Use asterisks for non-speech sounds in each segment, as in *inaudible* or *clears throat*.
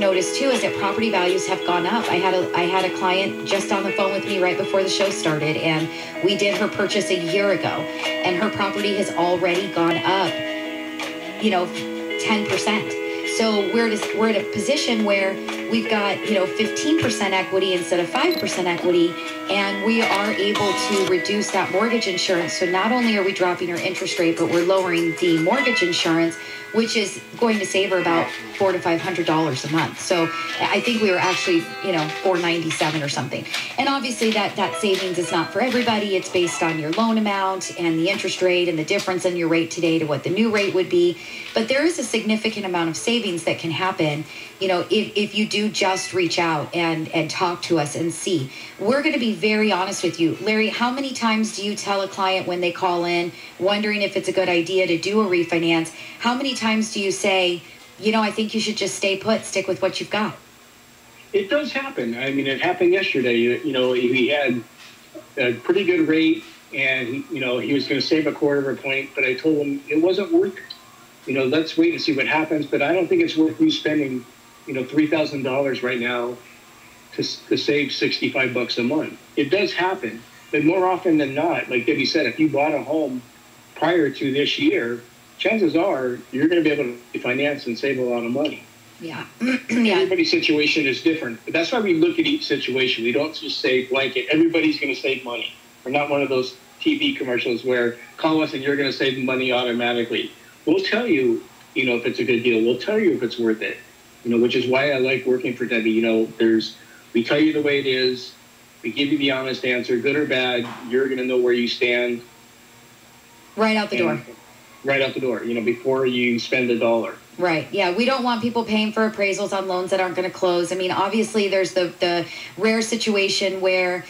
noticed too is that property values have gone up. I had a I had a client just on the phone with me right before the show started and we did her purchase a year ago and her property has already gone up you know 10%. So we're at a, we're at a position where we've got you know 15% equity instead of 5% equity and we are able to reduce that mortgage insurance so not only are we dropping our interest rate but we're lowering the mortgage insurance which is going to save her about four to five hundred dollars a month. So I think we were actually, you know, four ninety seven or something. And obviously that that savings is not for everybody. It's based on your loan amount and the interest rate and the difference in your rate today to what the new rate would be. But there is a significant amount of savings that can happen, you know, if, if you do just reach out and and talk to us and see. We're going to be very honest with you. Larry, how many times do you tell a client when they call in wondering if it's a good idea to do a refinance? How many times do you say, you know, I think you should just stay put, stick with what you've got? It does happen. I mean, it happened yesterday. You, know, he had a pretty good rate, and you know he was going to save a quarter of a point, but I told him it wasn't worth it. You know, let's wait and see what happens. But I don't think it's worth you spending, you know, three thousand dollars right now to to save sixty five bucks a month. It does happen, but more often than not, like Debbie said, if you bought a home prior to this year, chances are you're going to be able to finance and save a lot of money. Yeah. *clears throat* yeah. Everybody's situation is different. But that's why we look at each situation. We don't just say blanket, everybody's going to save money. We're not one of those TV commercials where call us and you're going to save money automatically. We'll tell you, you know, if it's a good deal. We'll tell you if it's worth it. You know, which is why I like working for Debbie. You know, there's, we tell you the way it is. We give you the honest answer, good or bad. You're going to know where you stand. Right out the and, door right out the door, you know, before you spend a dollar. Right. Yeah, we don't want people paying for appraisals on loans that aren't going to close. I mean, obviously there's the the rare situation where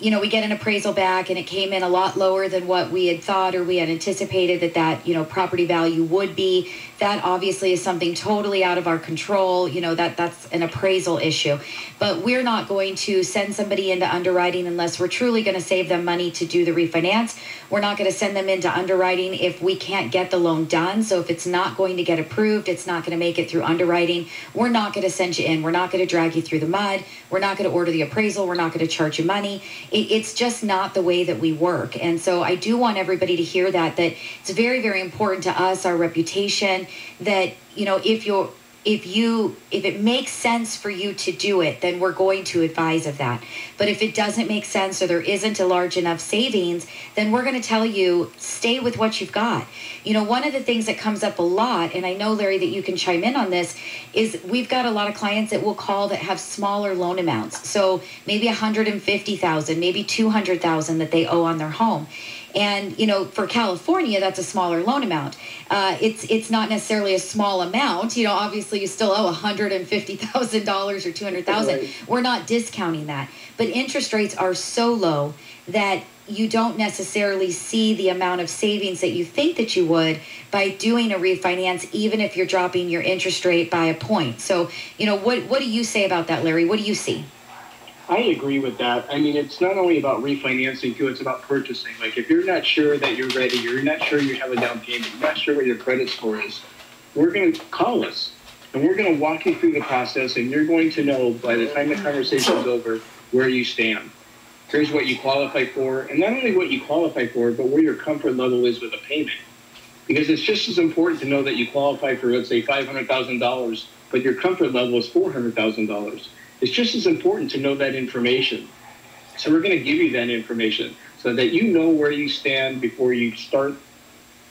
you know, we get an appraisal back and it came in a lot lower than what we had thought or we had anticipated that that, you know, property value would be. That obviously is something totally out of our control. You know, that that's an appraisal issue. But we're not going to send somebody into underwriting unless we're truly going to save them money to do the refinance. We're not going to send them into underwriting if we can't get the loan done. So if it's not going to get approved, it's not going to make it through underwriting. We're not going to send you in. We're not going to drag you through the mud. We're not going to order the appraisal. We're not going to charge you money it, it's just not the way that we work. And so I do want everybody to hear that, that it's very, very important to us, our reputation, that, you know, if you're, if you if it makes sense for you to do it then we're going to advise of that. But if it doesn't make sense or there isn't a large enough savings then we're going to tell you stay with what you've got. You know one of the things that comes up a lot and i know larry that you can chime in on this is we've got a lot of clients that will call that have smaller loan amounts. So maybe 150000 maybe 200000 that they owe on their home and you know, for California, that's a smaller loan amount. Uh, it's it's not necessarily a small amount. You know, obviously you still owe one hundred and fifty thousand dollars or two hundred thousand. Right. We're not discounting that, but interest rates are so low that you don't necessarily see the amount of savings that you think that you would by doing a refinance even if you're dropping your interest rate by a point so you know what what do you say about that larry what do you see I agree with that. I mean, it's not only about refinancing too; it's about purchasing. Like, if you're not sure that you're ready, you're not sure you have a down payment, you're not sure what your credit score is, we're going to call us, and we're going to walk you through the process, and you're going to know by the time the conversation is over where you stand. Here's what you qualify for, and not only what you qualify for, but where your comfort level is with a payment. Because it's just as important to know that you qualify for, let's say, five hundred thousand dollars, but your comfort level is four hundred thousand dollars it's just as important to know that information. So we're going to give you that information so that you know where you stand before you start,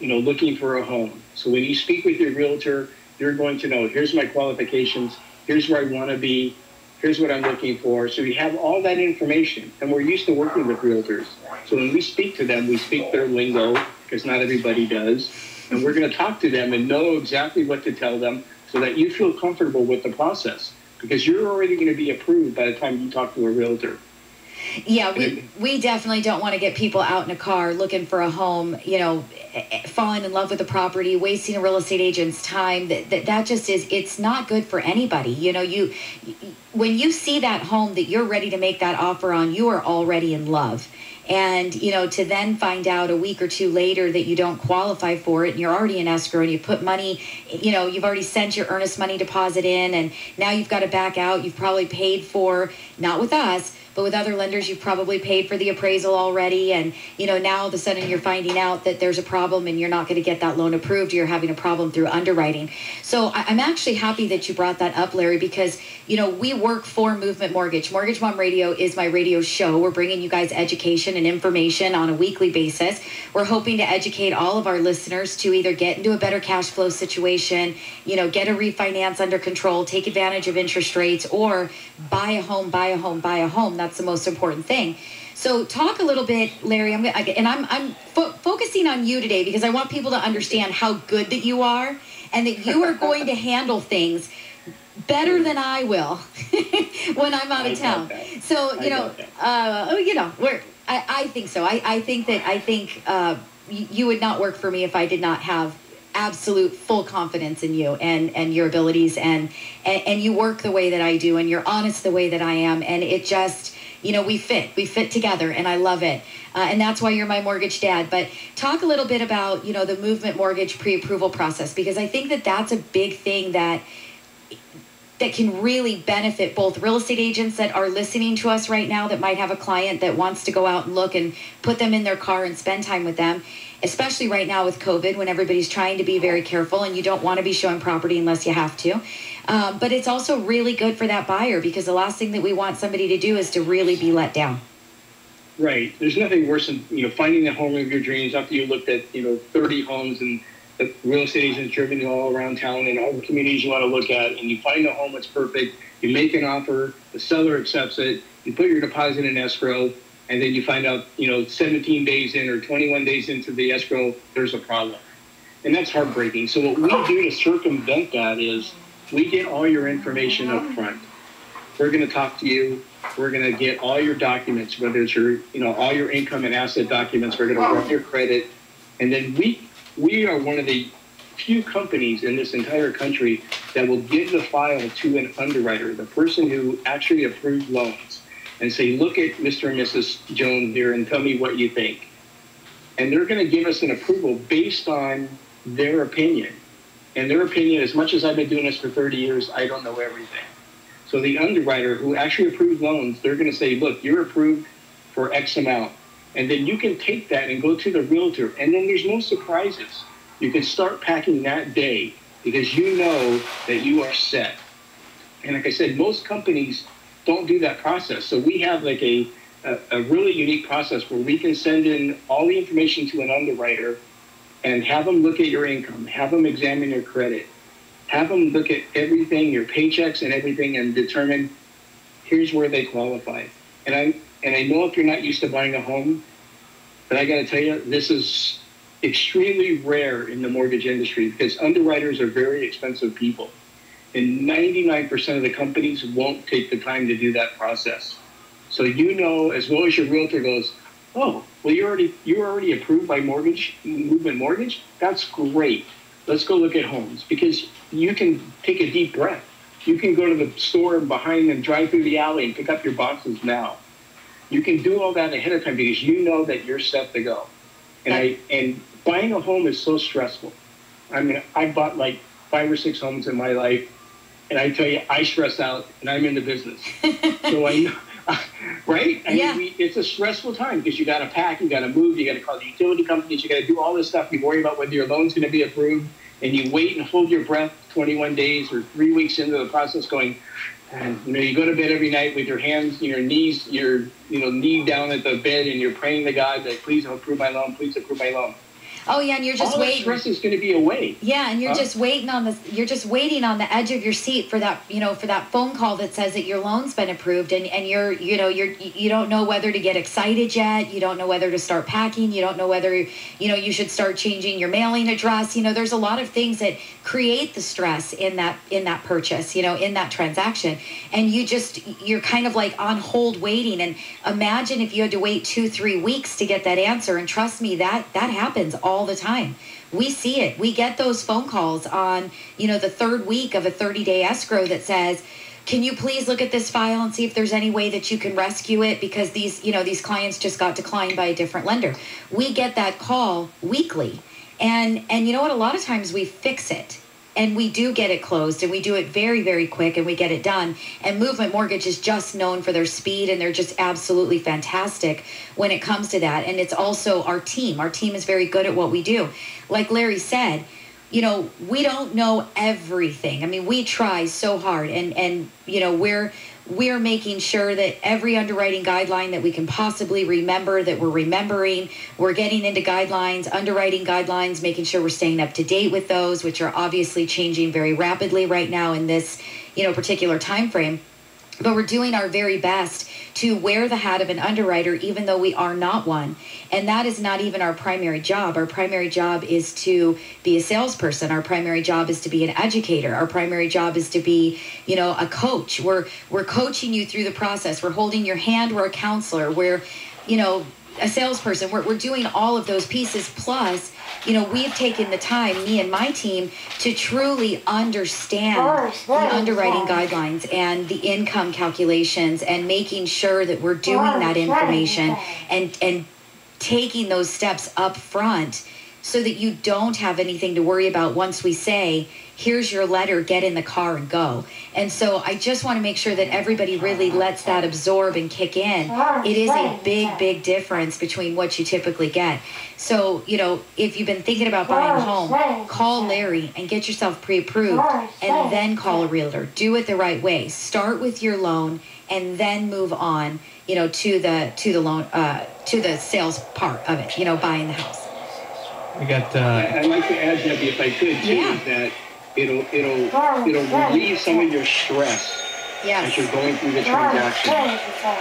you know, looking for a home. So when you speak with your realtor, you're going to know, here's my qualifications, here's where I want to be, here's what I'm looking for. So we have all that information, and we're used to working with realtors. So when we speak to them, we speak their lingo because not everybody does, and we're going to talk to them and know exactly what to tell them so that you feel comfortable with the process because you're already going to be approved by the time you talk to a realtor. Yeah, we, we definitely don't want to get people out in a car looking for a home, you know, falling in love with a property, wasting a real estate agent's time. That, that, that just is, it's not good for anybody. You know, you, when you see that home that you're ready to make that offer on, you are already in love and you know to then find out a week or two later that you don't qualify for it and you're already in escrow and you put money you know you've already sent your earnest money deposit in and now you've got to back out. You've probably paid for not with us but with other lenders, you've probably paid for the appraisal already. And, you know, now all of a sudden you're finding out that there's a problem and you're not going to get that loan approved. You're having a problem through underwriting. So I'm actually happy that you brought that up, Larry, because, you know, we work for Movement Mortgage. Mortgage Mom Radio is my radio show. We're bringing you guys education and information on a weekly basis. We're hoping to educate all of our listeners to either get into a better cash flow situation, you know, get a refinance under control, take advantage of interest rates, or buy a home, buy a home, buy a home. That's the most important thing. So talk a little bit, Larry. I'm and I'm I'm fo- focusing on you today because I want people to understand how good that you are and that you are going to *laughs* handle things better than I will *laughs* when I'm out of town. So you know, uh, you know, we're. I, I think so. I, I think that I think uh, you would not work for me if I did not have absolute full confidence in you and and your abilities and, and and you work the way that I do and you're honest the way that I am and it just you know, we fit, we fit together, and I love it. Uh, and that's why you're my mortgage dad. But talk a little bit about, you know, the movement mortgage pre-approval process because I think that that's a big thing that that can really benefit both real estate agents that are listening to us right now that might have a client that wants to go out and look and put them in their car and spend time with them especially right now with covid when everybody's trying to be very careful and you don't want to be showing property unless you have to um, but it's also really good for that buyer because the last thing that we want somebody to do is to really be let down right there's nothing worse than you know finding the home of your dreams after you looked at you know 30 homes and the real estate agents driven all around town and all the communities you want to look at, and you find a home that's perfect. You make an offer, the seller accepts it, you put your deposit in escrow, and then you find out, you know, 17 days in or 21 days into the escrow, there's a problem. And that's heartbreaking. So what we do to circumvent that is we get all your information up front. We're going to talk to you. We're going to get all your documents, whether it's your, you know, all your income and asset documents. We're going to run your credit. And then we we are one of the few companies in this entire country that will give the file to an underwriter, the person who actually approved loans, and say, look at Mr. and Mrs. Jones here and tell me what you think. And they're going to give us an approval based on their opinion. And their opinion, as much as I've been doing this for 30 years, I don't know everything. So the underwriter who actually approved loans, they're going to say, look, you're approved for X amount. And then you can take that and go to the realtor. And then there's no surprises. You can start packing that day because you know that you are set. And like I said, most companies don't do that process. So we have like a, a, a really unique process where we can send in all the information to an underwriter and have them look at your income, have them examine your credit, have them look at everything, your paychecks and everything, and determine here's where they qualify. And I and I know if you're not used to buying a home, but I got to tell you, this is extremely rare in the mortgage industry because underwriters are very expensive people. And 99% of the companies won't take the time to do that process. So you know as well as your realtor goes, oh, well you already you're already approved by mortgage movement mortgage. That's great. Let's go look at homes because you can take a deep breath. You can go to the store behind and drive through the alley and pick up your boxes now. You can do all that ahead of time because you know that you're set to go. And I and buying a home is so stressful. I mean, I bought like five or six homes in my life, and I tell you, I stress out, and I'm in the business, so I know. *laughs* right? I yeah. Mean, we, it's a stressful time because you got to pack, you got to move, you got to call the utility companies, you got to do all this stuff. You worry about whether your loan's going to be approved, and you wait and hold your breath 21 days or three weeks into the process, going, and you know, you go to bed every night with your hands, your knees, your you know, knee down at the bed, and you're praying to God that please approve my loan, please approve my loan. Oh yeah, and you're just All waiting. stress is going to be away. Yeah, and you're huh? just waiting on the you're just waiting on the edge of your seat for that you know for that phone call that says that your loan's been approved, and and you're you know you're you don't know whether to get excited yet. You don't know whether to start packing. You don't know whether you know you should start changing your mailing address. You know, there's a lot of things that create the stress in that in that purchase. You know, in that transaction, and you just you're kind of like on hold waiting. And imagine if you had to wait two three weeks to get that answer. And trust me, that that happens all all the time. We see it. We get those phone calls on, you know, the third week of a 30 day escrow that says, can you please look at this file and see if there's any way that you can rescue it? Because these you know these clients just got declined by a different lender. We get that call weekly. And and you know what? A lot of times we fix it and we do get it closed and we do it very very quick and we get it done. And movement mortgage is just known for their speed and they're just absolutely fantastic when it comes to that. And it's also our team. Our team is very good at what we do. Like larry said you know we don't know everything. I mean we try so hard and and you know we're we're making sure that every underwriting guideline that we can possibly remember that we're remembering we're getting into guidelines underwriting guidelines making sure we're staying up to date with those which are obviously changing very rapidly right now in this you know particular time frame but we're doing our very best to wear the hat of an underwriter even though we are not one. And that is not even our primary job. Our primary job is to be a salesperson. Our primary job is to be an educator. Our primary job is to be you know a coach. We're we're coaching you through the process. We're holding your hand. We're a counselor. We're you know a salesperson. We're, we're doing all of those pieces. Plus you know, we've taken the time, me and my team, to truly understand the underwriting guidelines and the income calculations and making sure that we're doing that information and and taking those steps up front so that you don't have anything to worry about once we say here's your letter, get in the car and go. And so I just want to make sure that everybody really lets that absorb and kick in. It is a big, big difference between what you typically get. So, you know, if you've been thinking about buying a home, call Larry and get yourself pre approved and then call a realtor. Do it the right way. Start with your loan and then move on, you know, to the to the loan uh, to the sales part of it, you know, buying the house. We got uh, I- I'd like to add, Debbie, if I could, too, Yeah. that it'll, it'll, it'll relieve some of your stress as you're going through the transaction.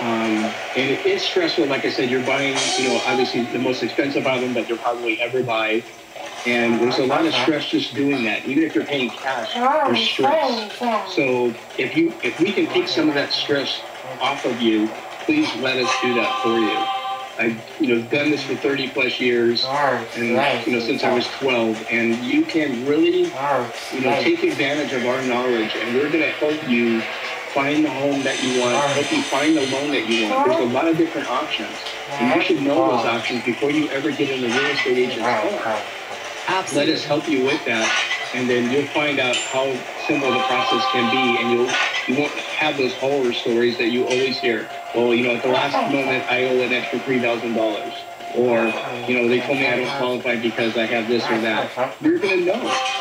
Um, and it is stressful, like I said, you're buying, you know, obviously the most expensive item that you'll probably ever buy. And there's a lot of stress just doing that. Even if you're paying cash, there's stress. So if you, if we can take some of that stress off of you, please let us do that for you. I've, you know, done this for 30 plus years and, you know, since I was 12 and you can really you know, take advantage of our knowledge, and we're going to help you find the home that you want, help you find the loan that you want. There's a lot of different options, and you should know those options before you ever get in the real estate agent's car. Let us help you with that, and then you'll find out how simple the process can be, and you'll you won't have those horror stories that you always hear. Well, you know, at the last moment, I owe an extra three thousand dollars. Or, you know, they told me I don't qualify because I have this or that. You're gonna know.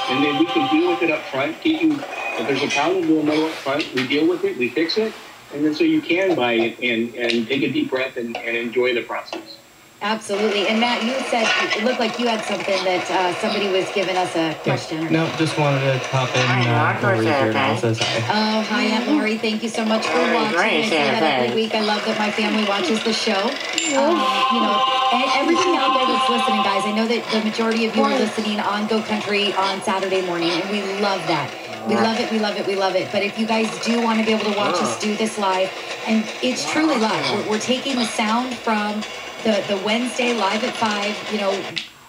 And then we can deal with it up front, get you if there's a problem, we'll know up front. We deal with it, we fix it, and then so you can buy it and, and take a deep breath and, and enjoy the process. Absolutely. And Matt, you said it looked like you had something that uh, somebody was giving us a question. no, just wanted to pop in. Uh, Lori here now says hi. Oh, hi, Aunt Lori. Thank you so much for watching. I say that every week. I love that my family watches the show. Um, you know, and everybody out there that's listening, guys, I know that the majority of you are listening on Go Country on Saturday morning, and we love that. We love it, we love it, we love it. But if you guys do want to be able to watch us do this live, and it's truly live, we're, we're taking the sound from the, the Wednesday live at five, you know,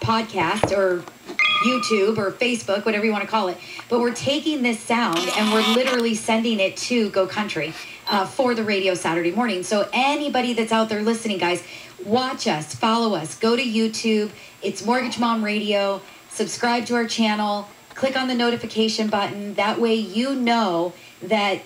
podcast or YouTube or Facebook, whatever you want to call it. But we're taking this sound and we're literally sending it to Go Country uh, for the radio Saturday morning. So anybody that's out there listening, guys, watch us, follow us, go to YouTube. It's Mortgage Mom Radio. Subscribe to our channel. Click on the notification button. That way you know that